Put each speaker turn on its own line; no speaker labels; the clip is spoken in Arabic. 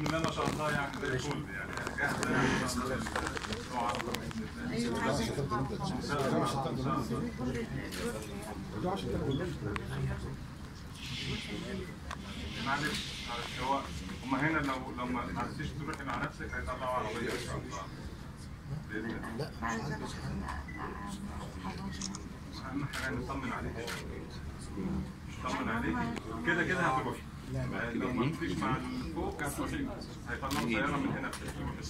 بسم الله ما شاء الله يعني زي يعني جاهزه يعني معلش معلش هو هم هنا لو لو ما عرفتيش تروحي مع نفسك هيطلعوا عربيه ان شاء الله باذن الله اهم حاجة نطمن عليك نطمن عليك كده كده هتروحي لو ما رحتيش مع الفوق هتروحي هيطلعوا سياره من هنا بتروحي